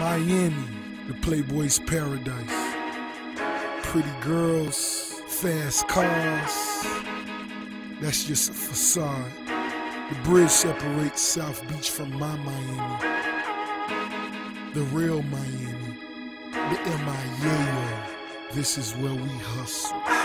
Miami, the Playboy's paradise. Pretty girls, fast cars. That's just a facade. The bridge separates South Beach from my Miami. The real Miami. The MIA. This is where we hustle.